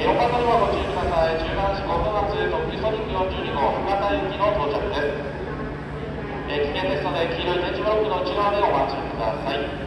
えー、おはご注意ください。で。危険ですので、黄色い点字ブロックの内側でお待ちください。